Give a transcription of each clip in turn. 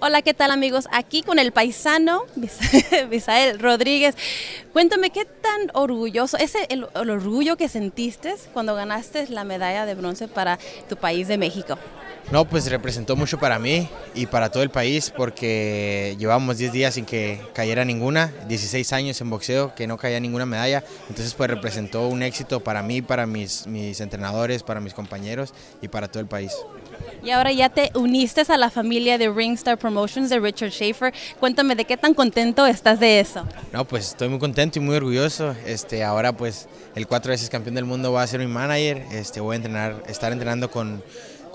Hola, ¿qué tal amigos? Aquí con el paisano Misael Rodríguez. Cuéntame, ¿qué tan orgulloso, ese el, el orgullo que sentiste cuando ganaste la medalla de bronce para tu país de México? No, pues representó mucho para mí y para todo el país porque llevábamos 10 días sin que cayera ninguna, 16 años en boxeo que no caía ninguna medalla, entonces pues representó un éxito para mí, para mis, mis entrenadores, para mis compañeros y para todo el país. Y ahora ya te uniste a la familia de Ringstar Promotions de Richard Schaefer. Cuéntame de qué tan contento estás de eso. No, pues estoy muy contento y muy orgulloso. Este, ahora pues el cuatro veces campeón del mundo va a ser mi manager. Este, voy a entrenar, estar entrenando con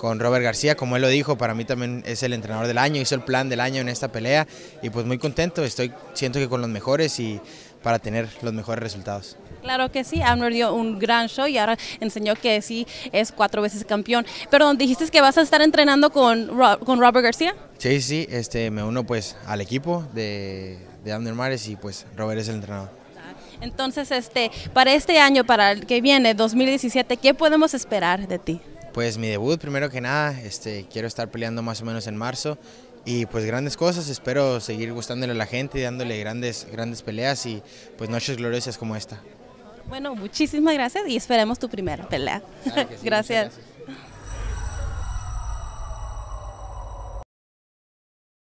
con Robert García, como él lo dijo, para mí también es el entrenador del año, hizo el plan del año en esta pelea y pues muy contento, estoy siento que con los mejores y para tener los mejores resultados. Claro que sí, Abner dio un gran show y ahora enseñó que sí es cuatro veces campeón. Pero dijiste que vas a estar entrenando con, con Robert García. Sí, sí, este, me uno pues al equipo de, de Abner Mares y pues Robert es el entrenador. Entonces, este, para este año, para el que viene, 2017, ¿qué podemos esperar de ti? Pues mi debut, primero que nada, este, quiero estar peleando más o menos en marzo y pues grandes cosas, espero seguir gustándole a la gente y dándole grandes, grandes peleas y pues noches gloriosas como esta. Bueno, muchísimas gracias y esperemos tu primera pelea. Claro sí, gracias.